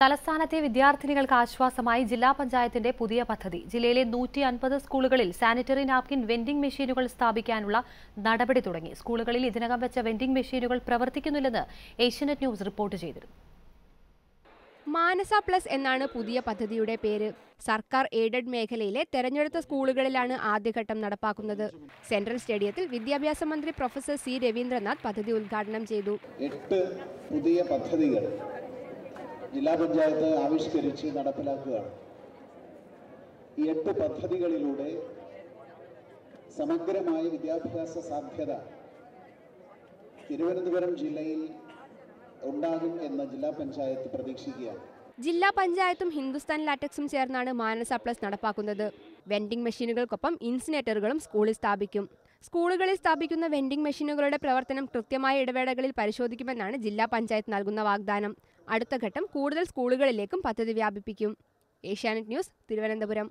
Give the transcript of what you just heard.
തലസ്ഥാനത്തെ വിദ്യാർത്ഥിനികൾക്ക് ആശ്വാസമായി ജില്ലാ പഞ്ചായത്തിന്റെ പുതിയ പദ്ധതി. ജില്ലയിലെ നൂറ്റി അൻപത് സ്കൂളുകളിൽ സാനിറ്ററി നാപ്കിൻ വെൻഡിംഗ് മെഷീനുകൾ സ്ഥാപിക്കാനുള്ള നടപടി തുടങ്ങി. സ്കൂളുകളിൽ ഇതിനകം വെച്ച വെൻഡിംഗ് മെഷീനുകൾ പ്രവർത്തിക്കുന്നില്ലെന്ന് ഏഷ്യനെറ്റ് ന്യൂസ് റിപ്പോർട്ട് ചെയ്തിരുന്നു. മാനസ പ്ലസ് എന്നാണ് പുതിയ പദ്ധതിയുടെ പേര്. സർക്കാർ എയ്ഡഡ് മേഖലയിലെ തെരഞ്ഞെടുത്ത സ്കൂളുകളിലാണ് ആദ്യഘട്ടം നടപ്പാക്കുന്നത്. സെൻട്രൽ സ്റ്റേഡിയത്തിൽ വിദ്യാഭ്യാസ മന്ത്രി പ്രൊഫസർ സി രവീന്ദ്രനാഥ് പദ്ധതി ഉദ്ഘാടനം ചെയ്തു. എട്ട് പുതിയ പദ്ധതികൾ ജില്ലാ പഞ്ചായത്ത് ആവിഷ്കരിച്ച് നടപ്പിലാക്കുകയാണ്. ഈ എട്ട് പദ്ധതികളിലൂടെ സമഗ്രമായ വിദ്യാഭ്യാസ സാധ്യത തിരുവനന്തപുരം ജില്ലയിൽ ഉണ്ടാകും എന്ന് ജില്ലാ പഞ്ചായത്ത് പ്രതീക്ഷിക്കുകയാണ്. ജില്ലാ പഞ്ചായത്തും ഹിന്ദുസ്ഥാൻ ലാറ്റക്സും ചേർന്നാണ് മാനസ പ്ലസ് നടപ്പാക്കുന്നത്. വെൻഡിംഗ് മെഷീനുകൾക്കൊപ്പം ഇൻസിനേറ്ററുകളും സ്കൂളിൽ സ്ഥാപിക്കും. സ്കൂളുകളിൽ സ്ഥാപിക്കുന്ന വെൻഡിംഗ് മെഷീനുകളുടെ പ്രവർത്തനം കൃത്യമായ ഇടവേളകളിൽ പരിശോധിക്കുമെന്നാണ് ജില്ലാ പഞ്ചായത്ത് നൽകുന്ന വാഗ്ദാനം. അടുത്ത ഘട്ടം കൂടുതൽ സ്കൂളുകളിലേക്കും പദ്ധതി വ്യാപിപ്പിക്കും. ഏഷ്യാനെറ്റ് ന്യൂസ് തിരുവനന്തപുരം.